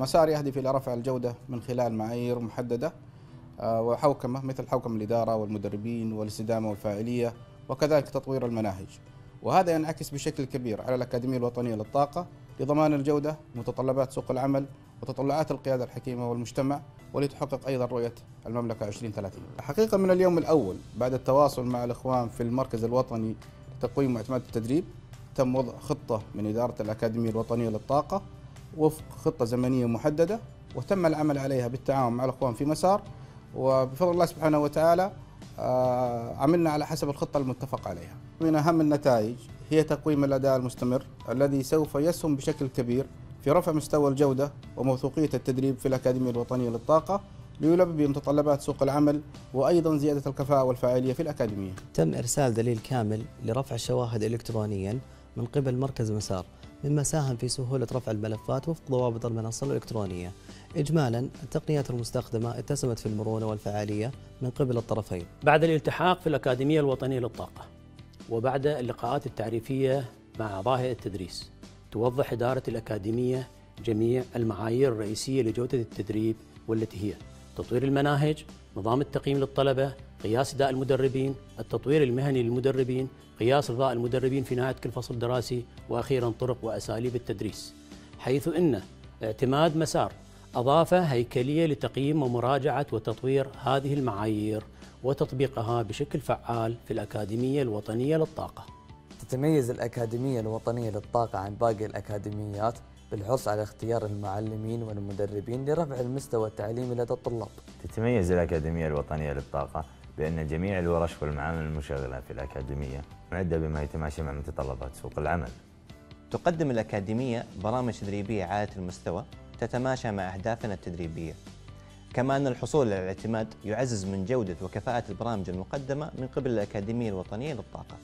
مسار يهدف إلى رفع الجودة من خلال معايير محددة آه، وحوكمة مثل حوكم الإدارة والمدربين والاستدامة والفاعلية وكذلك تطوير المناهج. وهذا ينعكس بشكل كبير على الأكاديمية الوطنية للطاقة لضمان الجودة متطلبات سوق العمل وتطلعات القيادة الحكيمة والمجتمع ولتحقق أيضا رؤية المملكة 2030 حقيقة من اليوم الأول بعد التواصل مع الإخوان في المركز الوطني لتقويم واعتماد التدريب تم وضع خطة من إدارة الأكاديمية الوطنية للطاقة وفق خطة زمنية محددة وتم العمل عليها بالتعاون مع الإخوان في مسار وبفضل الله سبحانه وتعالى آه، عملنا على حسب الخطة المتفق عليها. من أهم النتائج هي تقويم الأداء المستمر الذي سوف يسهم بشكل كبير في رفع مستوى الجودة وموثوقية التدريب في الأكاديمية الوطنية للطاقة ليلبي بمتطلبات سوق العمل وأيضا زيادة الكفاءة والفاعلية في الأكاديمية. تم إرسال دليل كامل لرفع الشواهد إلكترونيا من قبل مركز مسار مما ساهم في سهولة رفع الملفات وفق ضوابط المنصة الإلكترونية. إجمالا التقنيات المستخدمة اتسمت في المرونة والفعالية من قبل الطرفين. بعد الالتحاق في الأكاديمية الوطنية للطاقة وبعد اللقاءات التعريفية مع هيئة التدريس توضح إدارة الأكاديمية جميع المعايير الرئيسية لجودة التدريب والتي هي تطوير المناهج نظام التقييم للطلبة قياس أداء المدربين التطوير المهني للمدربين قياس رضاء المدربين في نهاية كل فصل دراسي وأخيرا طرق وأساليب التدريس. حيث أن اعتماد مسار أضاف هيكلية لتقييم ومراجعة وتطوير هذه المعايير وتطبيقها بشكل فعال في الأكاديمية الوطنية للطاقة. تتميز الأكاديمية الوطنية للطاقة عن باقي الأكاديميات بالحرص على اختيار المعلمين والمدربين لرفع المستوى التعليمي لدى الطلاب. تتميز الأكاديمية الوطنية للطاقة بأن جميع الورش والمعامل المشغلة في الأكاديمية معدة بما يتماشى مع متطلبات سوق العمل. تقدم الأكاديمية برامج تدريبية عالية المستوى تتماشى مع أهدافنا التدريبية. كما أن الحصول على الاعتماد يعزز من جودة وكفاءة البرامج المقدمة من قبل الأكاديمية الوطنية للطاقة.